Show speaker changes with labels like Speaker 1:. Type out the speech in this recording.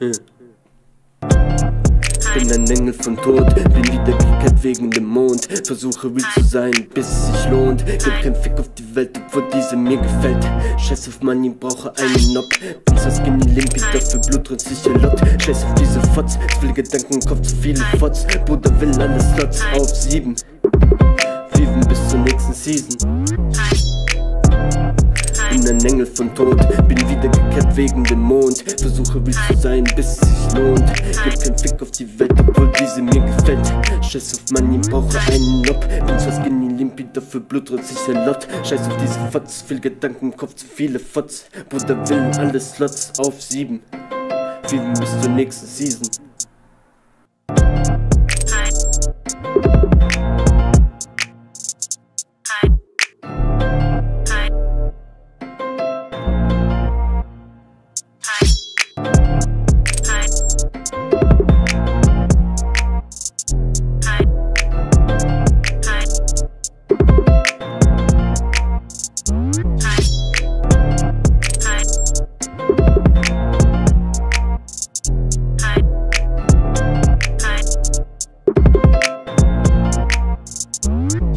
Speaker 1: 嗯。Bin ein Engel von Tod, bin wieder gekehrt wegen dem Mond. Versuche real zu sein, bis es sich lohnt. Gib kein Fick auf die Welt, obwohl diese mir gefällt. Scheiß auf Money, brauche einen Knock. Zwar skinny limpy, dafür blutrot sicher Lot. Scheiß auf diese Fotz, zu viele Gedanken Kopf, zu viele Fots. Bruder will alle Slots auf sieben. Viven bis zur nächsten Season. Bin ein Engel von Tod, bin wieder gekehrt wegen dem Mond. Versuche real zu sein, bis es sich lohnt. Gib kein Fick Scheiß auf Money, brauche einen Lob. Bin zwar skinny limpy, dafür blutrot sicher Lot. Scheiß auf diese Fots, viel Gedanken Kopf, zu viele Fots. Bruder will alle Slots auf sieben. Viven bis zur nächsten Season. Thank you.